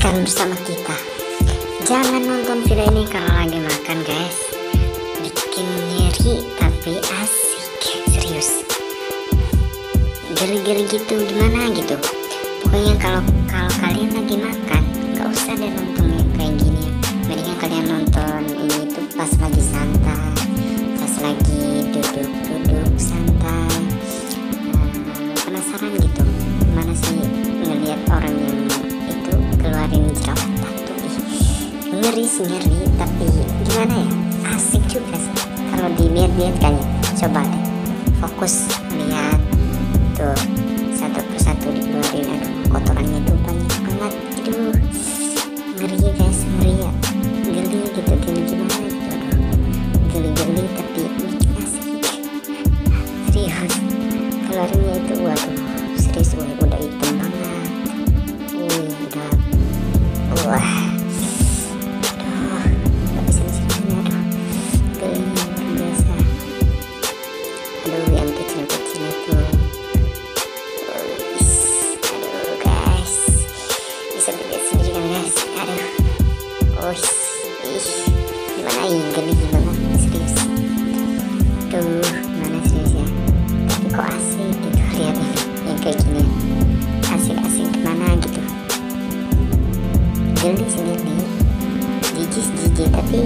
saksikan bersama kita. Jangan nonton video ini karena lagi makan guys. Bikin nyeri tapi asik. Serius. Geli-geli gitu gimana gitu? Pokoknya kalau kalau kalian lagi makan nggak usah deh nontonnya kayak gini. Mendingan kalian nonton ini tuh pas lagi santai pas lagi duduk-duduk ngeri sih ngeri tapi gimana ya? Asik juga sih. Kalau dilihat-lihat kayaknya coba deh fokus lihat tuh satu persatu dikeluarin aduh kotorannya tuh banyak banget. Aduh ngeri guys ngeri ya. Geli gitu geli gimana oh ih gimana geli banget serius? Tuh mana serius ya? Tapi kok asik gitu lihat ini yang kayak gini. Asik-asik gimana gitu? Geli sih geli jijik jijik tapi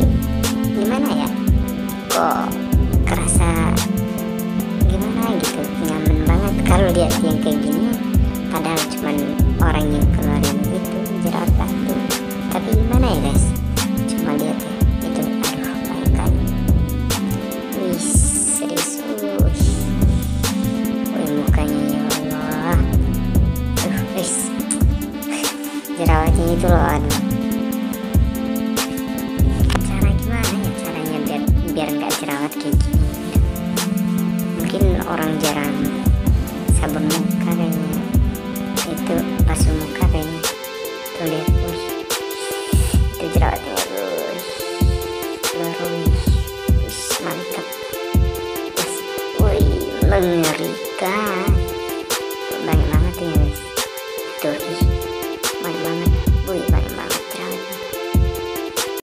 gimana ya? Kok kerasa gimana gitu? Nyaman banget. Kalau lihat yang kayak gini padahal cuman orang yang keluarin jerawatnya itu loh aduh cara gimana ya caranya biar biar nggak jerawat kayak gini ya? mungkin orang jarang sabun muka kayaknya. Itu pasu muka kayaknya. Tuh lihat itu jerawatnya wih baru mantap wih mengeri. my lemon.